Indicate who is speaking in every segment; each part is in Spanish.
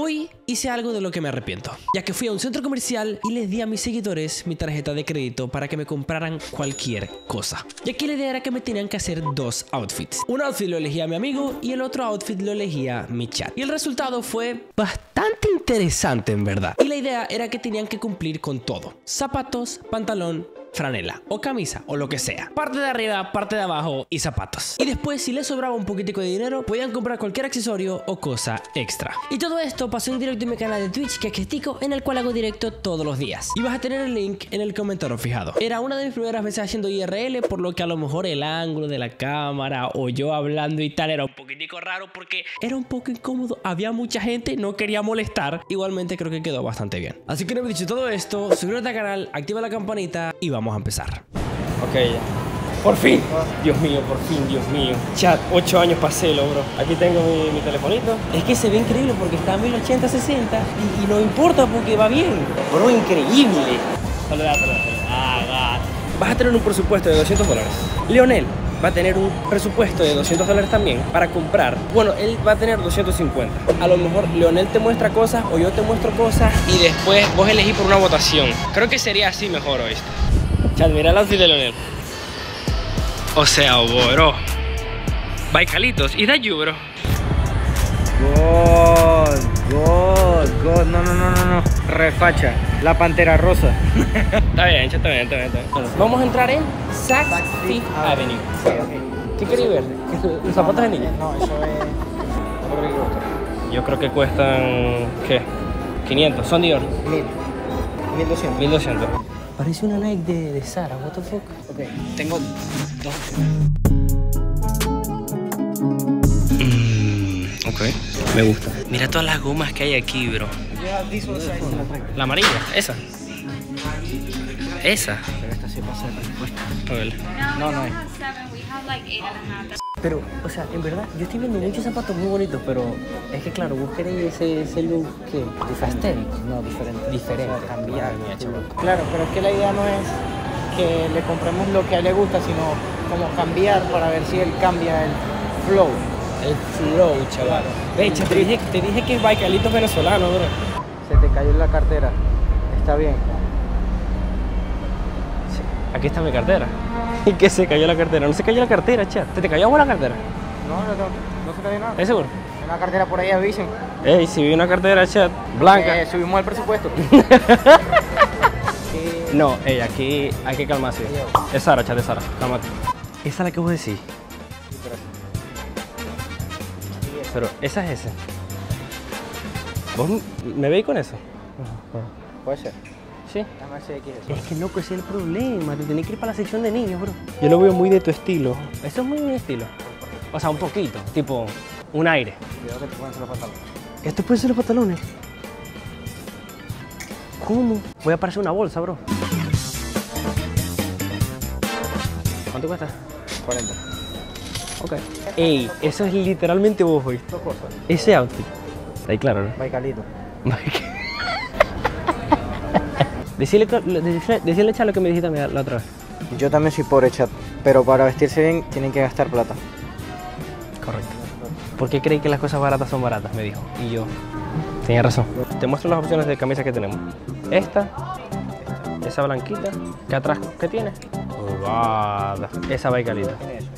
Speaker 1: Hoy hice algo de lo que me arrepiento, ya que fui a un centro comercial y les di a mis seguidores mi tarjeta de crédito para que me compraran cualquier cosa. Y aquí la idea era que me tenían que hacer dos outfits. Un outfit lo elegía mi amigo y el otro outfit lo elegía mi chat. Y el resultado fue bastante interesante en verdad. Y la idea era que tenían que cumplir con todo. Zapatos, pantalón, franela o camisa o lo que sea. Parte de arriba, parte de abajo y zapatos. Y después si les sobraba un poquitico de dinero, podían comprar cualquier accesorio o cosa extra. Y todo esto pasó en directo en mi canal de Twitch que es Tico, en el cual hago directo todos los días. Y vas a tener el link en el comentario fijado. Era una de mis primeras veces haciendo IRL, por lo que a lo mejor el ángulo de la cámara o yo hablando y tal era un poquitico raro porque era un poco incómodo. Había mucha gente, no quería molestar. Igualmente creo que quedó bastante bien. Así que no me dicho todo esto, suscríbete al canal, activa la campanita y vamos a empezar. Ok, por fin. Dios mío, por fin, Dios mío. Chat, 8 años pasé, bro. Aquí tengo mi, mi, telefonito. Es que se ve increíble porque está a 1080, 60 y, y no importa porque va bien. Bro, increíble. Ah, Vas a tener un presupuesto de 200 dólares. Leonel va a tener un presupuesto de 200 dólares también para comprar. Bueno, él va a tener 250. A lo mejor Leonel te muestra cosas o yo te muestro cosas y después vos elegís por una votación. Creo que sería así mejor, ¿oíste? Chat, mira outfit de Leonel. O sea, bro. Baikalitos. ¿Y you, bro?
Speaker 2: God, God, God. No, no, no, no, no. Refacha. La pantera rosa.
Speaker 1: está bien, está bien, está bien, está bien. Vamos a entrar en Saks Fifth Avenue.
Speaker 2: Sí, ok.
Speaker 1: ¿Qué queréis ver? ¿Los zapatos de niña?
Speaker 2: No, eso es. No creo que cueste.
Speaker 1: Yo creo que cuestan. ¿Qué? 500. Son Dior.
Speaker 2: Mil. 1200.
Speaker 1: 1200. Parece una Nike de, de Sara, what the fuck.
Speaker 2: Ok. Tengo dos.
Speaker 1: Mm, ok, me gusta. Mira todas las gomas que hay aquí, bro. La amarilla, esa. Esa.
Speaker 2: Pero esta sí pasa de presupuesto. No, no hay.
Speaker 1: Pero, o sea, en verdad, yo estoy viendo muchos zapatos muy bonitos, pero es que, claro, queréis ese, ese look que aesthetic.
Speaker 2: No, diferente.
Speaker 1: Diferente.
Speaker 2: O sea, cambiar.
Speaker 1: Mía.
Speaker 2: Claro, pero es que la idea no es que le compremos lo que a él le gusta, sino como cambiar para ver si él cambia el flow.
Speaker 1: El flow, chaval. De hecho, te dije, te dije que es baicalito venezolano, bro.
Speaker 2: Se te cayó en la cartera. Está bien.
Speaker 1: Aquí está mi cartera. ¿Y qué se cayó la cartera? No se cayó la cartera, chat. ¿Se te cayó agua la cartera?
Speaker 2: No, no, no, no se cayó nada.
Speaker 1: ¿Estás seguro?
Speaker 2: En la cartera por ahí avisen.
Speaker 1: Ey, si vi una cartera, chat, blanca.
Speaker 2: Eh, subimos el presupuesto.
Speaker 1: No, ey, aquí hay que calmarse. Es Sara, chat, es Sara. Cálmate. Esa es la que vos decís. Pero esa es esa. ¿Vos me veis con eso?
Speaker 2: Puede ser.
Speaker 1: Sí. Es que loco, ese es el problema. Te tenés que ir para la sección de niños, bro. Yo lo veo muy de tu estilo. Eso es muy de mi estilo. O sea, un poquito. Tipo, un aire.
Speaker 2: Cuidado que te pueden hacer los pantalones.
Speaker 1: ¿Esto puede ser los pantalones? ¿Cómo? Voy a parecer una bolsa, bro. ¿Cuánto cuesta?
Speaker 2: 40.
Speaker 1: Ok. Ey, eso es literalmente vos, hoy.
Speaker 2: Dos cosas.
Speaker 1: Ese outfit. Está ahí claro, ¿no?
Speaker 2: Baicalito.
Speaker 1: Decirle, a lo que me dijiste a mí la otra vez.
Speaker 2: Yo también soy pobre, chat. Pero para vestirse bien tienen que gastar plata.
Speaker 1: Correcto. ¿Por qué creí que las cosas baratas son baratas? Me dijo. Y yo, tenía razón. Te muestro las opciones de camisas que tenemos. Esta, esa blanquita, que atrás, ¿qué tiene? Curvada. Esa baicalita.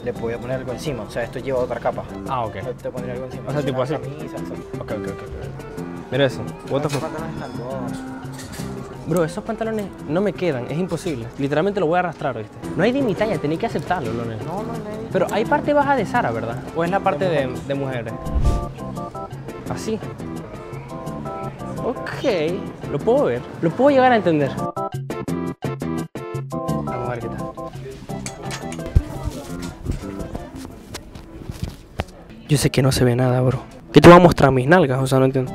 Speaker 2: Le voy a poner algo encima. O sea, esto lleva otra capa.
Speaker 1: Ah, ok.
Speaker 2: Te pondré algo encima.
Speaker 1: O sea, tipo así.
Speaker 2: camisa, eso.
Speaker 1: Ok, ok, ok. Mira eso. What the fuck? Bro, esos pantalones no me quedan, es imposible. Literalmente lo voy a arrastrar, ¿viste? No hay de mi talla, tenéis que aceptarlo, Lonel.
Speaker 2: No, no, no.
Speaker 1: Pero hay parte baja de Sara, ¿verdad? ¿O es la parte de, de mujeres? Así. Ok, lo puedo ver. Lo puedo llegar a entender. Vamos a ver qué tal. Yo sé que no se ve nada, bro. ¿Qué te voy a mostrar mis nalgas? O sea, no entiendo.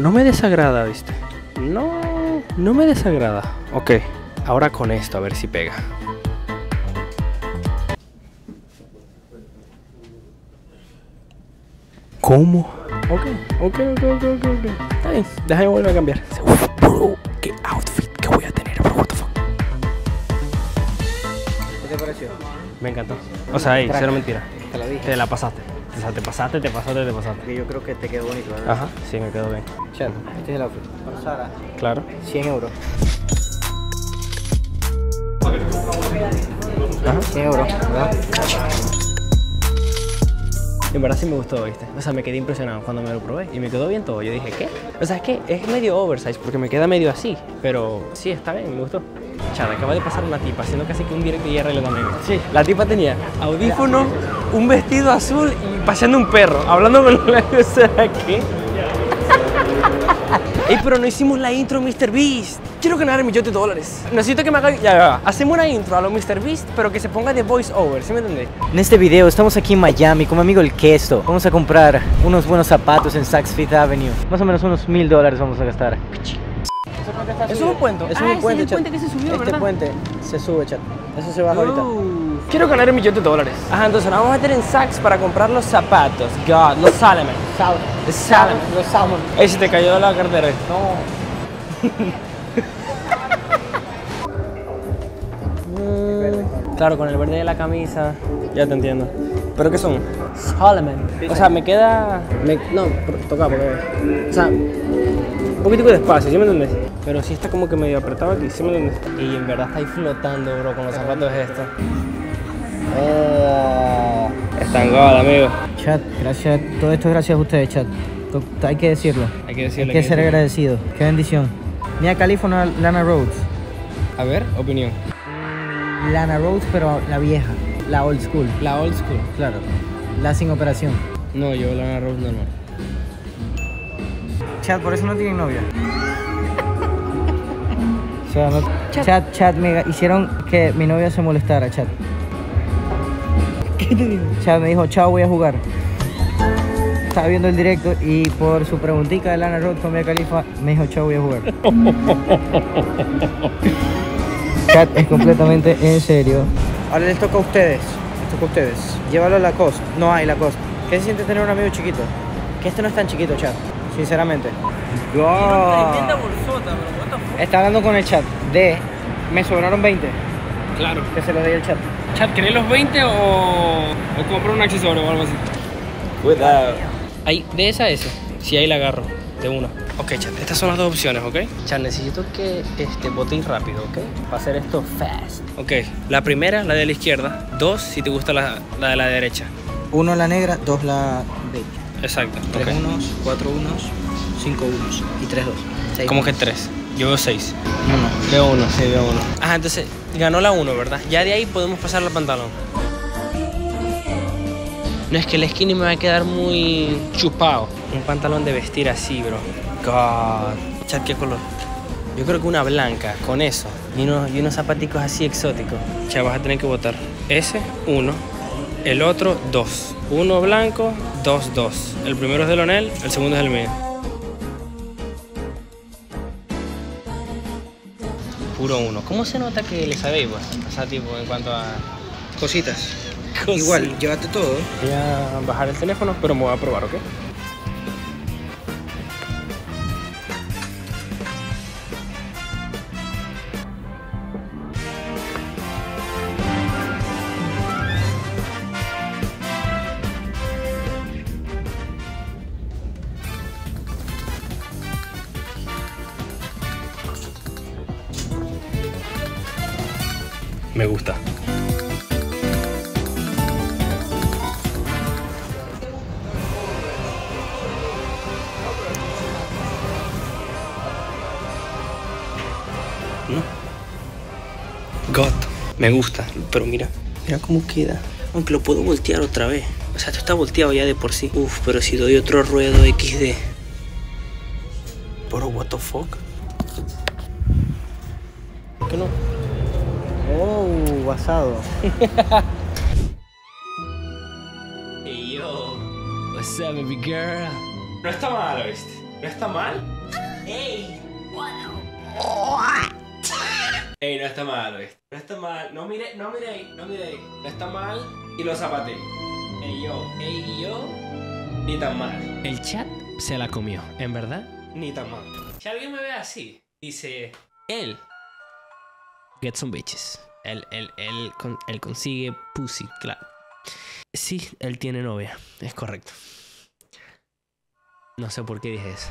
Speaker 1: No me desagrada, ¿viste? No, no me desagrada. Ok, ahora con esto a ver si pega. ¿Cómo? Ok, ok, ok, ok, ok. Está bien, déjame volver a cambiar. Bro, qué outfit que voy a tener, bro, what the fuck.
Speaker 2: ¿Qué te anuncio.
Speaker 1: Me encantó. O sea, ahí, cero mentira.
Speaker 2: Te lo dije.
Speaker 1: Te la pasaste. O sea, te pasaste, te pasaste, te pasaste.
Speaker 2: Que yo creo que te quedó bonito, ¿verdad?
Speaker 1: Ajá, sí, me quedó bien.
Speaker 2: Chat, este es el outfit. Para Sara,
Speaker 1: Claro.
Speaker 2: 100 euros.
Speaker 1: Ajá.
Speaker 2: 100 euros, ¿verdad?
Speaker 1: En verdad sí me gustó, ¿viste? O sea, me quedé impresionado cuando me lo probé y me quedó bien todo. Yo dije, ¿qué? O sea, es que es medio oversize porque me queda medio así, pero sí, está bien, me gustó. Acaba de pasar una tipa haciendo casi que un directo y IRL también. Sí. La tipa tenía audífonos, un vestido azul y paseando un perro, hablando con la... O sea, ¿qué? Ey, pero no hicimos la intro Mr. Beast. Quiero ganar el millón de dólares. Necesito que me haga... Ya, ya, ya. Hacemos una intro a lo Mr. Beast, pero que se ponga de voice over, ¿sí me entendés?
Speaker 2: En este video estamos aquí en Miami con mi amigo el Questo. Vamos a comprar unos buenos zapatos en Saks Fifth Avenue. Más o menos unos mil dólares vamos a gastar.
Speaker 1: ¿Eso es un puente?
Speaker 2: Eso
Speaker 1: Ah,
Speaker 2: es un puente,
Speaker 1: es el
Speaker 2: chat.
Speaker 1: puente que se subió,
Speaker 2: Este
Speaker 1: ¿verdad?
Speaker 2: puente se sube, chat. Eso se baja ahorita.
Speaker 1: Quiero ganar un millón de dólares. Ajá, entonces nos vamos a meter en Saks para comprar los zapatos. God, los Salomon.
Speaker 2: Sal-
Speaker 1: Los Salomon.
Speaker 2: Los salmon.
Speaker 1: Ey, se te cayó la cartera.
Speaker 2: No.
Speaker 1: Claro, con el verde de la camisa. Ya te entiendo. ¿Pero qué son? Solomon. O sea, me queda. me- no, por- toca porque. O sea, un poquitico de espacio, ¿sí me entiendes? Pero sí está como que medio apretado aquí, ¿sí me entiendes? Y en verdad está ahí flotando, bro, con los zapatos estos.
Speaker 2: Oh.
Speaker 1: Están God, amigo.
Speaker 2: Chat, gracias. Todo esto es gracias a ustedes, chat. Hay que decirlo.
Speaker 1: Hay que
Speaker 2: Hay
Speaker 1: decirle
Speaker 2: que ser agradecido. Qué bendición. Mia California Lana Rhodes.
Speaker 1: A ver, opinión.
Speaker 2: Lana Rhodes, pero la vieja. La old school.
Speaker 1: La old school.
Speaker 2: Claro. La sin operación.
Speaker 1: No, yo la Rose normal.
Speaker 2: Chat, por eso no tienen novia. O sea, no- chat, chat, me hicieron que mi novia se molestara, chat. ¿Qué te dijo? Chat me dijo, chao, voy a jugar. Estaba viendo el directo y por su preguntita de Lana Rhodes con Mia Khalifa, me dijo, chao, voy a jugar. Chat, es completamente en serio. Ahora les toca a ustedes. Les toca a ustedes. Llévalo a la costa. No hay la costa. ¿Qué se siente tener un amigo chiquito? Que este no es tan chiquito, chat. Sinceramente. Está hablando con el chat de. Me sobraron 20.
Speaker 1: Claro.
Speaker 2: Que se lo dé el chat.
Speaker 1: Chat, ¿querés los 20 o, o compro un accesorio o algo así? Cuidado. Ahí, de esa a esa. Si ahí la agarro, de una. Ok, chat, estas son las dos opciones, ¿ok? Chat, necesito que este, voten rápido, ¿ok? Para hacer esto fast. Ok, la primera, la de la izquierda. Dos, si te gusta la, la de la derecha.
Speaker 2: Uno la negra, dos la beige.
Speaker 1: Exacto.
Speaker 2: Tres unos, cuatro unos, cinco unos y tres dos. Seis
Speaker 1: ¿Cómo
Speaker 2: unos.
Speaker 1: que tres? Yo veo seis.
Speaker 2: No, no.
Speaker 1: Veo uno, sí, veo uno. Ajá, entonces ganó la uno, ¿verdad? Ya de ahí podemos pasar al pantalón. No es que el skinny me va a quedar muy chupado. Un pantalón de vestir así, bro. God. Chat, ¿qué color? Yo creo que una blanca, con eso. Y unos, y unos zapaticos así exóticos. Ya vas a tener que votar. Ese, uno. El otro, dos. Uno blanco, dos, dos. El primero es de Lonel, el segundo es el mío. Puro uno. ¿Cómo se nota que le sabéis, vos? O sea, tipo, en cuanto a...
Speaker 2: Cositas. Igual, llévate todo.
Speaker 1: Voy a bajar el teléfono, pero me voy a probar, ¿ok? Me gusta, pero mira, mira cómo queda. Aunque lo puedo voltear otra vez. O sea, esto está volteado ya de por sí. Uf, pero si doy otro ruedo XD. Pero what the fuck? ¿Por qué no?
Speaker 2: Oh, basado.
Speaker 1: Hey yo, what's up, baby girl? No está mal, ¿viste? ¿No está mal? Hey, Ey, no está mal, ¿viste? No está mal. No mire, no mire ahí, no mire ahí. No está mal y lo zapaté. Ey yo, ey yo, ni tan mal. El chat se la comió, ¿en verdad? Ni tan mal. Si alguien me ve así, dice, él, get some bitches. Él, él, él, con- él consigue pussy, claro. Sí, él tiene novia, es correcto. No sé por qué dije eso.